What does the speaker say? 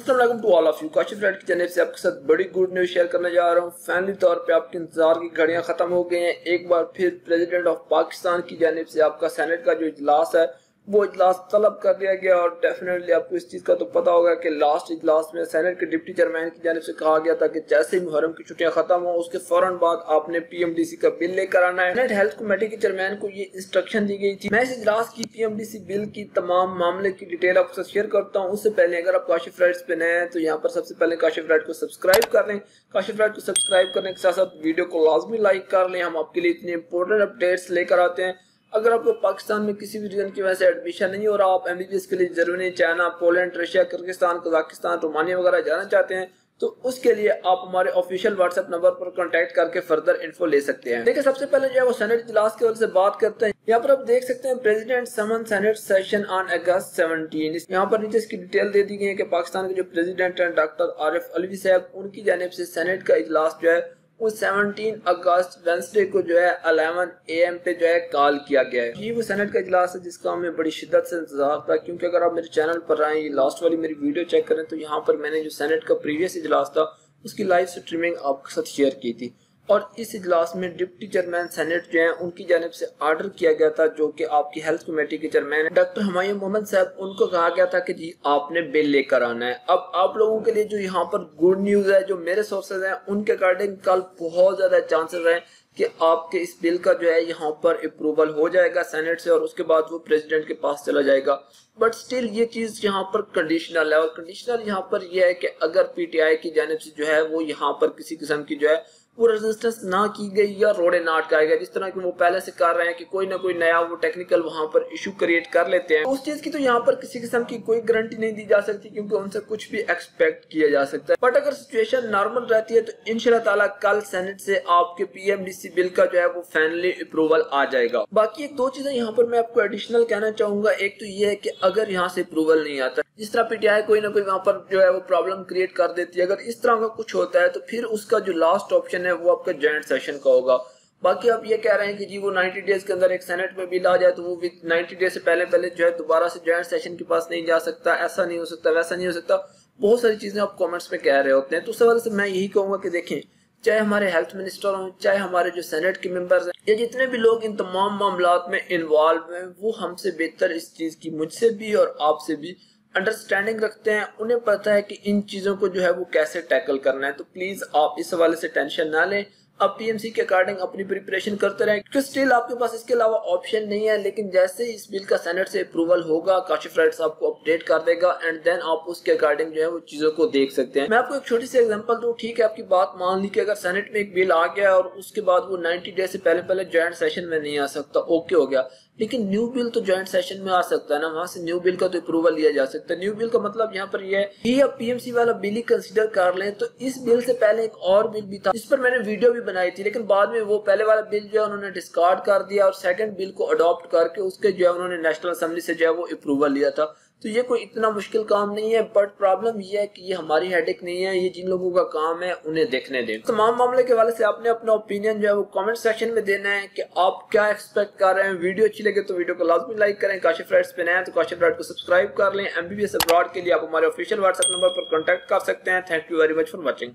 Aslam to all of you Kashif red की जानब से आपके साथ बड़ी गुड न्यूज़ शेयर करने जा रहा हूँ। फैमिली तौर पे आपके इंतज़ार की घड़ियाँ ख़त्म हो गई हैं। एक बार फिर प्रेसिडेंट ऑफ़ पाकिस्तान की जानब से आपका सेनेट का जो इजलास है वो इजलास तलब कर दिया गया और डेफिनेटली आपको इस चीज़ का तो पता होगा कि लास्ट इजलास में सेनेट के डिप्टी चेयरमैन की जानब से कहा गया था कि जैसे ही मुहर्रम की छुट्टियाँ खत्म हो, उसके फ़ौरन बाद आपने पीएमडीसी का बिल लेकर आना है। सेनेट हेल्थ कमेटी के चेयरमैन को ये इंस्ट्रक्शन दी गई थी। मैं इस इजलास की पीएमडीसी बिल की तमाम मामले की डिटेल आपके साथ शेयर करता हूँ। उससे पहले अगर आप काशिफ राइट्स पे नए हैं तो यहाँ पर सबसे पहले काशिफ राइट को सब्सक्राइब कर लें। काशिफ राइट को सब्सक्राइब करने के साथ साथ वीडियो को लाजमी लाइक कर लें। हम आपके लिए इतने इंपॉर्टेंट अपडेट्स लेकर आते हैं। अगर आपको पाकिस्तान में किसी भी रीजन की वजह से एडमिशन नहीं हो रहा, आप एमबीबीएस के लिए Germany China, Poland, Russia, Kyrgyzstan, Kazakhstan, Romania वगैरह जाना चाहते हैं तो उसके लिए आप हमारे ऑफिशियल व्हाट्सएप नंबर पर कांटेक्ट करके फर्दर इन्फो ले सकते हैं। देखिए, सबसे पहले जो है वो सेनेट इजलास के से बात करते हैं। यहाँ पर आप देख सकते हैं president summon senate session on August 17 यहाँ पर नीचे इसकी डिटेल दे दी गई है कि पाकिस्तान के जो प्रेसिडेंट हैं डॉक्टर आरिफ अलवी साहब, उनकी जानब से सेनेट का इजलास जो है वो 17 अगस्त वेंसडे को जो है 11 एम पे जो है कॉल किया गया है। ये वो सेनेट का इजलास है जिसका हमें बड़ी शिद्दत से इंतज़ार था, क्योंकि अगर आप मेरे चैनल पर आए लास्ट वाली मेरी वीडियो चेक करें तो यहाँ पर मैंने जो सेनेट का प्रीवियस इजलास था, उसकी लाइव स्ट्रीमिंग आपके साथ शेयर की थी। और इस इजलास में डिप्टी चेयरमैन सेनेट जो है, उनकी जानब से ऑर्डर किया गया था, जो कि आपकी हेल्थ कमेटी के चेयरमैन है। डॉक्टर हमायूं मोहम्मद साहब, उनको कहा गया था कि जी, आपने बिल लेकर आना है। अब आप लोगों के लिए जो यहाँ पर गुड न्यूज़ है, जो मेरे सोर्सेज हैं, उनके अकॉर्डिंग कल बहुत ज़्यादा चांसेस है कि आपके इस बिल का जो है, यहाँ पर अप्रूवल हो जाएगा सेनेट से और उसके बाद वो प्रेसिडेंट के पास चला जाएगा। बट स्टिल ये चीज़ यहाँ पर कंडीशनल है और कंडीशनल यहाँ पर यह है कि अगर पीटीआई की जानब से जो है, वो यहाँ पर किसी किस्म की जो है वो रेजिस्टेंस ना की गई या रोड़े ना अटकाया गया जिस तरह की वो पहले से कर रहे हैं कि कोई ना कोई नया वो टेक्निकल वहाँ पर इशू क्रिएट कर लेते हैं। उस चीज़ की तो यहाँ पर किसी किस्म की कोई गारंटी नहीं दी जा सकती क्योंकि उनसे कुछ भी एक्सपेक्ट किया जा सकता है। बट अगर सिचुएशन नॉर्मल रहती है तो इनशाला ताला कल सेनेट से आपके पीएमडीसी बिल का जो है वो फाइनली अप्रूवल आ जाएगा। बाकी एक दो चीज़ें यहाँ पर मैं आपको एडिशनल कहना चाहूँगा। एक तो ये है की अगर यहाँ से अप्रूवल नहीं आता, जिस तरह पीटीआई कोई ना कोई वहाँ पर जो है वो प्रॉब्लम क्रिएट कर देती है। अगर इस तरह का कुछ होता है तो फिर उसका जो लास्ट ऑप्शन है वो आपका ज्वाइंट सेशन का होगा। बाकी आप ये कह रहे हैं कि जी वो 90 डेज़ के अंदर एक सेनेट में बिल आ जाए तो वो विद 90 डेज़ से पहले पहले जो है दोबारा से ज्वाइंट सेशन के पास नहीं जा सकता, ऐसा नहीं हो सकता, वैसा नहीं हो सकता। बहुत सारी चीज़ें आप कमेंट्स में कह रहे होते हैं। तो उस वजह से मैं यही कहूँगा कि देखें, चाहे हमारे हेल्थ मिनिस्टर हों, चाहे हमारे जो सेनेट के मेंबर्स हैं, या जितने भी लोग इन तमाम मामला में इन्वॉल्व हैं, वो हमसे बेहतर इस चीज़ की मुझसे भी और आपसे भी अंडरस्टैंडिंग रखते हैं, उन्हें पता है कि इन चीज़ों को जो है वो कैसे टैकल करना है। तो प्लीज़ आप इस हवाले से टेंशन ना लें। अब पीएमसी के अकॉर्डिंग अपनी प्रिपरेशन करते रहे। क्योंकि स्टिल आपके पास इसके अलावा ऑप्शन नहीं है, लेकिन जैसे ही इस बिल का सेनेट से अप्रूवल होगा काशिफ राइट्स आपको अपडेट कर देगा एंड देन आप उसके अकॉर्डिंग जो है वो चीज़ों को देख सकते हैं। मैं आपको एक छोटी सी एग्जांपल दूँ, ठीक है? आपकी बात मान ली कि अगर सेनेट में एक बिल आ गया और उसके बाद वो 90 डेज़ से पहले पहले ज्वाइंट सेशन में नहीं आ सकता ओके हो गया। लेकिन न्यू बिल तो ज्वाइंट सेशन में आ सकता है ना, वहाँ से न्यू बिल का तो अप्रूवल लिया जा सकता है। न्यू बिल का मतलब यहाँ पर यह है अब पीएमसी वाला बिल ही कंसिडर कर ले तो इस बिल से पहले एक और बिल भी था। इस पर मैंने वीडियो भी बनाई थी, लेकिन बाद में वो पहले वाला बिल जो है उन्होंने डिस्कार्ड कर दिया और सेकंड बिल को अडोप्ट करके उसके जो है उन्होंने नेशनल असेंबली से जो है वो अप्रूवल लिया था। तो ये कोई इतना मुश्किल काम नहीं है बट प्रॉब्लम ये है कि ये हमारी हेडेक नहीं है, ये जिन लोगों का काम है, उन्हें देखने दें। तमाम मामले के वाले से आपने अपना ओपिनियन जो है वो कमेंट सेक्शन में देना है कि आप क्या एक्सपेक्ट कर रहे हैं। वीडियो अच्छी लगे तो वीडियो को लाजमी लाइक करें। काशिफ राइट्स पे नए तो काशिफ राइट को सब्सक्राइब कर लें। एमबीबीएस अब्रॉड के लिए आप हमारे ऑफिशियल व्हाट्सएप नंबर पर कॉन्टेक्ट कर सकते हैं। Thank you very much for watching